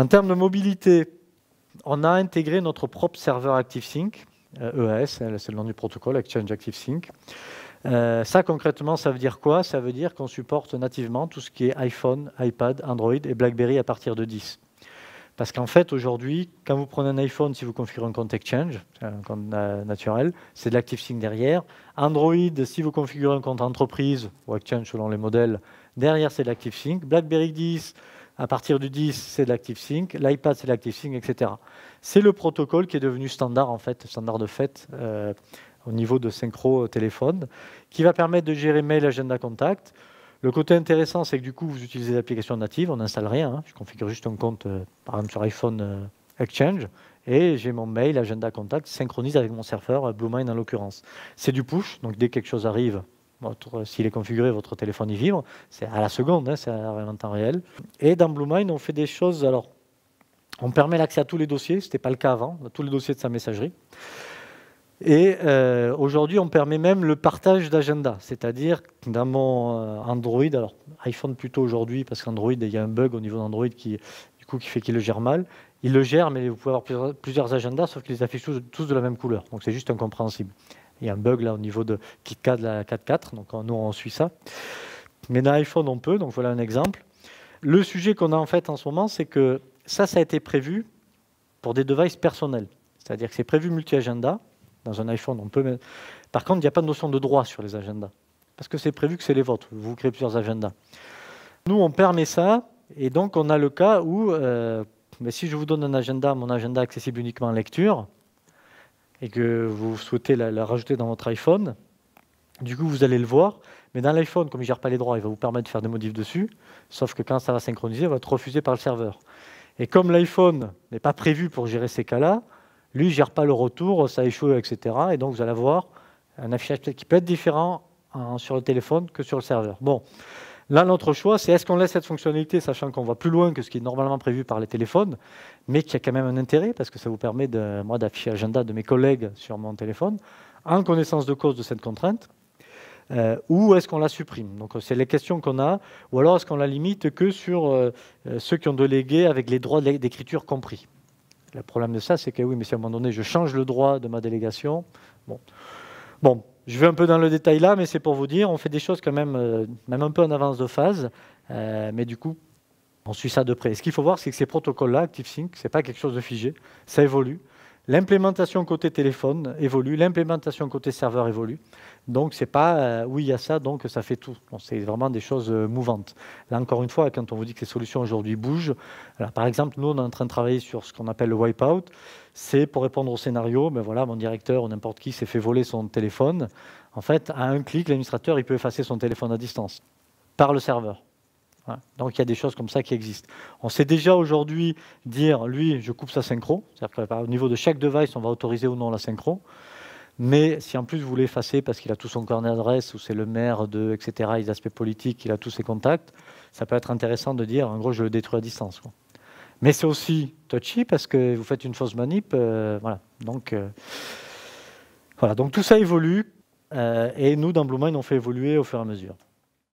En termes de mobilité, on a intégré notre propre serveur ActiveSync, EAS, euh, e c'est le nom du protocole, Exchange ActiveSync. Euh, ça, concrètement, ça veut dire quoi? Ça veut dire qu'on supporte nativement tout ce qui est iPhone, iPad, Android et BlackBerry à partir de 10. Parce qu'en fait, aujourd'hui, quand vous prenez un iPhone, si vous configurez un compte Exchange, un compte naturel, c'est de l'ActiveSync derrière. Android, si vous configurez un compte entreprise ou Exchange selon les modèles, derrière c'est de l'ActiveSync. BlackBerry 10, à partir du 10, c'est de l'ActiveSync. L'iPad, c'est de l'ActiveSync, etc. C'est le protocole qui est devenu standard, en fait, standard de fait, euh, au niveau de synchro téléphone, qui va permettre de gérer mail, agenda, contact. Le côté intéressant, c'est que du coup, vous utilisez l'application native, on n'installe rien. Hein. Je configure juste un compte, euh, par exemple sur iPhone euh, Exchange, et j'ai mon mail, agenda, contact, synchronise avec mon serveur, euh, BlueMind en l'occurrence. C'est du push, donc dès que quelque chose arrive, s'il est configuré, votre téléphone y vibre. C'est à la seconde, hein, c'est en temps réel. Et dans BlueMind, on fait des choses. Alors, on permet l'accès à tous les dossiers, ce n'était pas le cas avant, tous les dossiers de sa messagerie. Et euh, aujourd'hui, on permet même le partage d'agenda, c'est-à-dire dans mon euh, Android, alors iPhone plutôt aujourd'hui, parce qu'Android, il y a un bug au niveau d'Android qui, du coup, qui fait qu'il le gère mal. Il le gère, mais vous pouvez avoir plusieurs, agendas, sauf qu'ils les affichent tous, de la même couleur. Donc c'est juste incompréhensible. Il y a un bug là au niveau de KitKat de la 4.4, donc nous on suit ça. Mais dans iPhone, on peut, donc voilà un exemple. Le sujet qu'on a en fait en ce moment, c'est que ça, ça a été prévu pour des devices personnels. C'est-à-dire que c'est prévu multi-agenda, dans un iPhone, on peut mettre... Par contre, il n'y a pas de notion de droit sur les agendas. Parce que c'est prévu que c'est les vôtres. Vous créez plusieurs agendas. Nous, on permet ça. Et donc, on a le cas où, euh, mais si je vous donne un agenda, mon agenda accessible uniquement en lecture, et que vous souhaitez la, rajouter dans votre iPhone, du coup, vous allez le voir. Mais dans l'iPhone, comme il ne gère pas les droits, il va vous permettre de faire des modifs dessus. Sauf que quand ça va synchroniser, il va être refusé par le serveur. Et comme l'iPhone n'est pas prévu pour gérer ces cas-là, lui, il ne gère pas le retour, ça échoue, etc. Et donc, vous allez avoir un affichage qui peut être différent hein, sur le téléphone que sur le serveur. Bon, là, notre choix, c'est est-ce qu'on laisse cette fonctionnalité, sachant qu'on va plus loin que ce qui est normalement prévu par les téléphones, mais qui a quand même un intérêt, parce que ça vous permet, moi, d'afficher l'agenda de mes collègues sur mon téléphone, en connaissance de cause de cette contrainte, euh, ou est-ce qu'on la supprime? Donc c'est les questions qu'on a, ou alors est-ce qu'on la limite que sur euh, euh, ceux qui ont délégué avec les droits d'écriture compris? Le problème de ça, c'est que oui, mais si à un moment donné, je change le droit de ma délégation, bon, bon je vais un peu dans le détail là, mais c'est pour vous dire, on fait des choses quand même, euh, même un peu en avance de phase, euh, mais du coup, on suit ça de près. ce qu'il faut voir, c'est que ces protocoles-là, ActiveSync, ce n'est pas quelque chose de figé, ça évolue. L'implémentation côté téléphone évolue, l'implémentation côté serveur évolue. Donc, c'est pas euh, oui, il y a ça, donc ça fait tout. c'est vraiment des choses euh, mouvantes. Là, encore une fois, quand on vous dit que les solutions aujourd'hui bougent, par exemple, nous, on est en train de travailler sur ce qu'on appelle le wipeout. C'est pour répondre au scénario, mais voilà, mon directeur ou n'importe qui s'est fait voler son téléphone. En fait, à un clic, l'administrateur, il peut effacer son téléphone à distance par le serveur. Donc il y a des choses comme ça qui existent. On sait déjà aujourd'hui dire, lui, je coupe sa synchro, c'est-à-dire qu'au niveau de chaque device, on va autoriser ou non la synchro. Mais si en plus vous l'effacez parce qu'il a tout son carnet d'adresse ou c'est le maire de, etc., les aspects politiques, il a tous ses contacts, ça peut être intéressant de dire, en gros, je le détruis à distance. Mais c'est aussi touchy parce que vous faites une fausse manip. Euh, voilà. Donc, euh, voilà. Donc tout ça évolue. Euh, et nous, dans BlueMind, on fait évoluer au fur et à mesure.